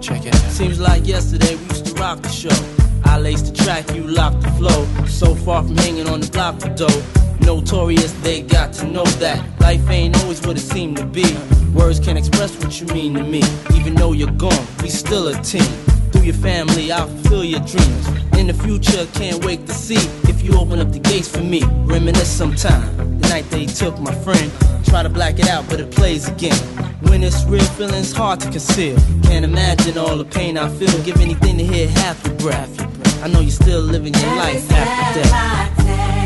Check it out. Seems like yesterday we used to rock the show. I laced the track, you locked the flow. So far from hanging on the block for dough. Notorious, they got to know that life ain't always what it seemed to be. Words can't express what you mean to me. Even though you're gone, we still a team. Through your family, I'll fulfill your dreams. In the future, can't wait to see if you open up the gates for me. Reminisce sometime. The night they took my friend. Try to black it out, but it plays again. When it's real, feeling's hard to conceal. Can't imagine all the pain I feel. Give anything to hear half your breath. I know you're still living your life after death.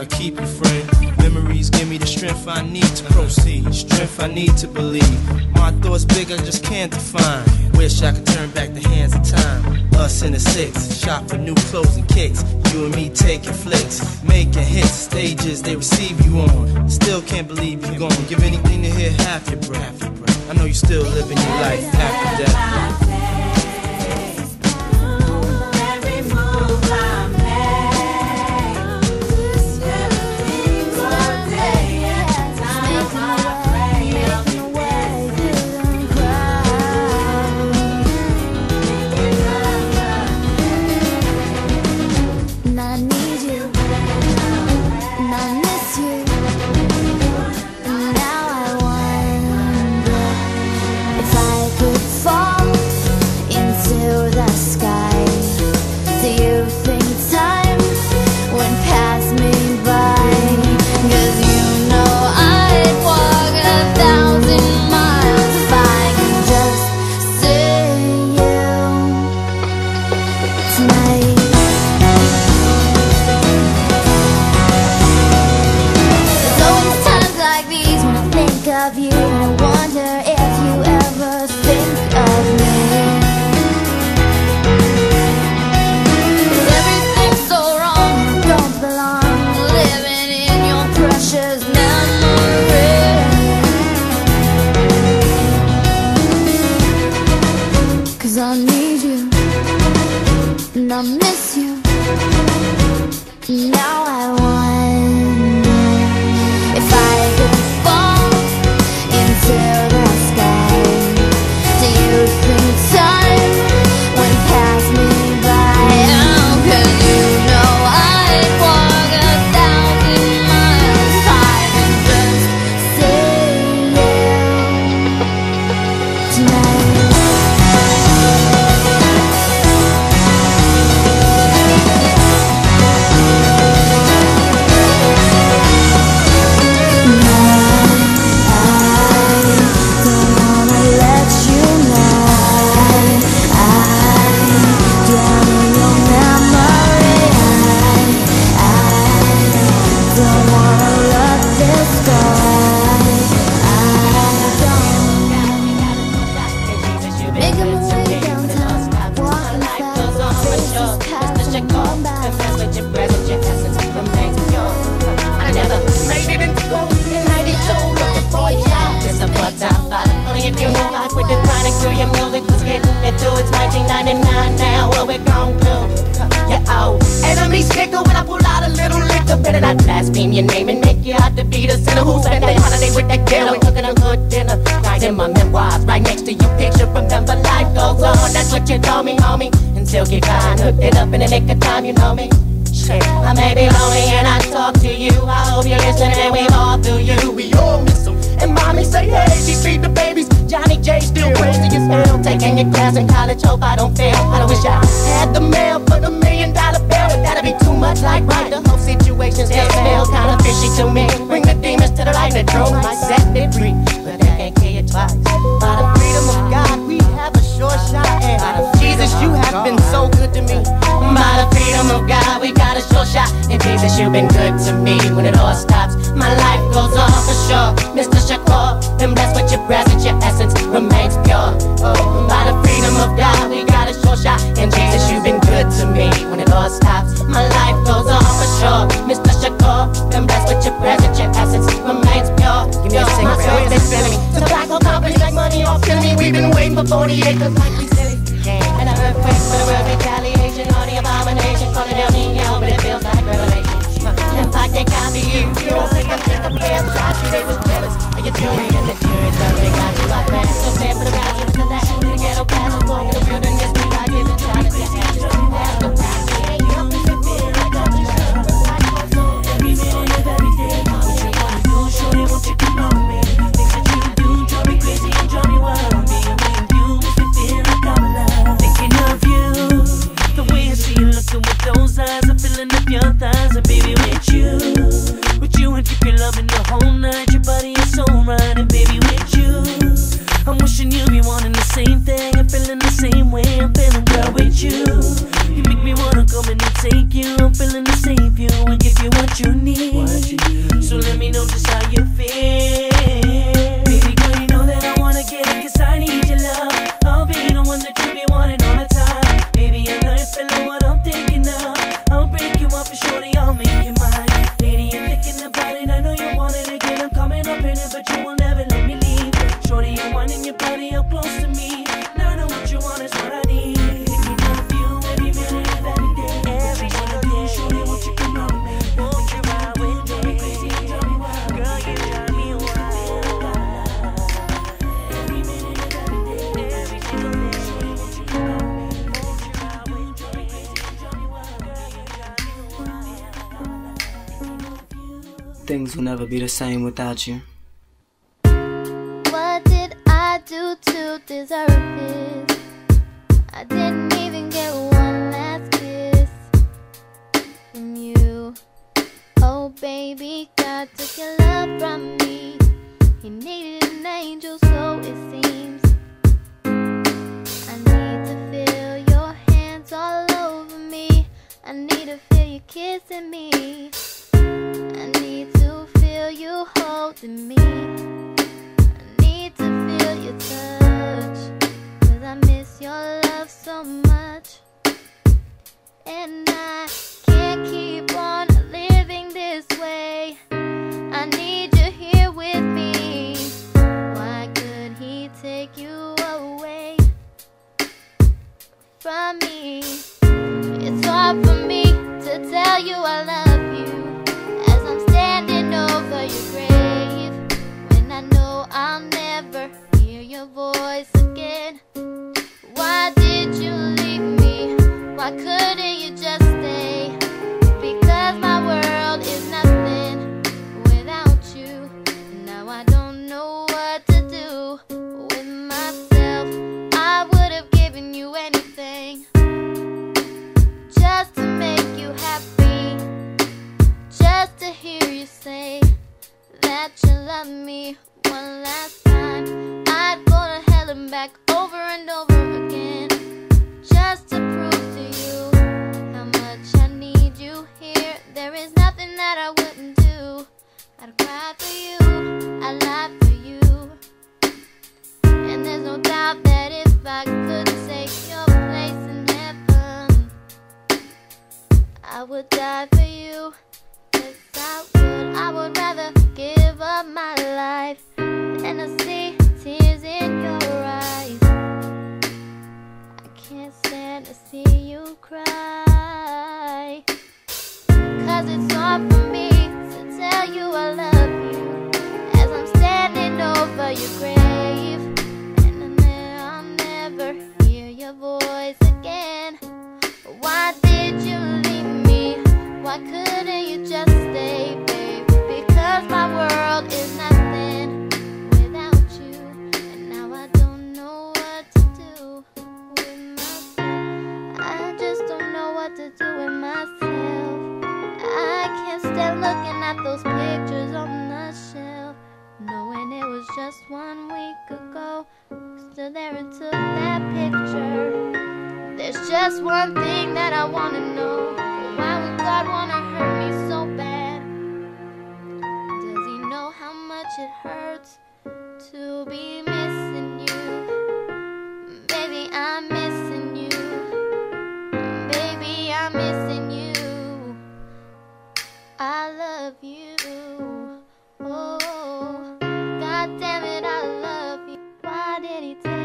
I keep you, friend. Memories give me the strength I need to proceed. Strength I need to believe. My thoughts big, I just can't define. Wish I could turn back the hands of time. Us in the six, shop for new clothes and kicks. You and me taking flicks, making hits, stages they receive you on. Still can't believe you're gone. Give anything to hear half your breath. I know you still living your life after death. I wonder if you ever think of me. Everything's so wrong don't belong. Living in your precious I need you And I miss you. Now I wonder and. I never made it into gold in 92 looking for you. Just a part-time fight. Only if you move out with the chronic your music was getting into it's 1999 now. What we gon' do? Yeah, oh. Enemies sticker when I pull out a little liquor. Better not blaspheme your name and make you out to be the sinner who spent that holiday with that girl and cooking a good dinner. Right in my memoirs, right next to your picture. Remember, life goes on. That's what you told me, homie. Until you kind hooked it up in the nick of time, you know me. Shit, I may be lonely and I talk to you. I hope you're listening and we've all through you. We all miss them. And mommy say, hey, she feed the babies. Johnny J still crazy as hell. Taking your class in college, hope I don't fail. I wish I had the mail for the million dollar bill, but that'd be too much like right fishy to me. Bring the demons to the light and throw my set me free. But they can't kill you twice. By the freedom of God, we have a sure shot. And Jesus, you have been so good to me. By the freedom of God, we got a sure shot. And Jesus, you've been good to me. 40 acres like we did And I heard praise for the world retaliation on the abomination for the El Nino But it feels like revelation. And like they copy you You don't think I'm sick of players Try to they was jealous. Are you doing in the tears? They got you like that? So stand for the passion things will never be the same without you. What did I do to deserve this? I didn't even get one last kiss from you. Oh, baby, God took your love from me. He needed an angel, so it seems. I need to feel your hands all over me. I need to feel you kissing me. to me. I need to feel your touch Cause I miss your love so much. And I can't keep on living this way. I need you here with me. Why could he take you away From me? It's hard for me to tell you I love and I see tears in your eyes. I can't stand to see you cry. Cause it's for me to tell you I love you as I'm standing over your grave. what to do with myself. I can't stop looking at those pictures on the shelf. Knowing it was just one week ago, stood there and took that picture. There's just one thing that I wanna know. Why would God wanna hurt me so bad? Does he know how much it hurts? Why did